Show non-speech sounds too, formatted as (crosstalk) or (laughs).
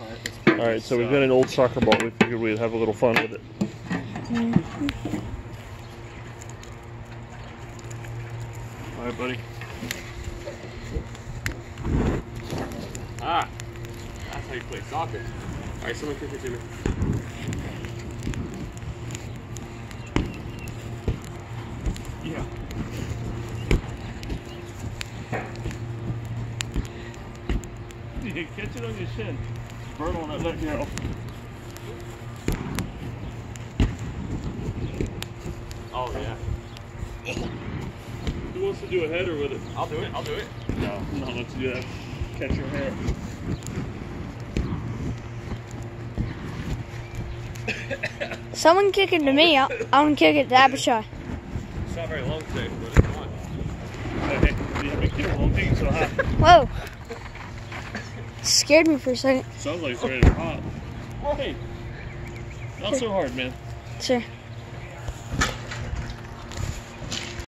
All right, so we've got an old soccer ball. We figured we'd have a little fun with it. All right, buddy. Ah, that's how you play soccer. All right, someone kick it to me. Yeah. (laughs) You catch it on your shin. Bird on that let go. Oh yeah, Who wants to do a header with it? I'll do it. I'll do it. No, I'm not let's do that. Catch your hair. Someone kick it to me. I'll, I'll kick it to Abishai. It's not very long today, but it's fun. Hey, you have me keep it looking so hot. Whoa. Scared me for a second. Sounds like it's ready to hot. Hey, not so hard, man. Sure.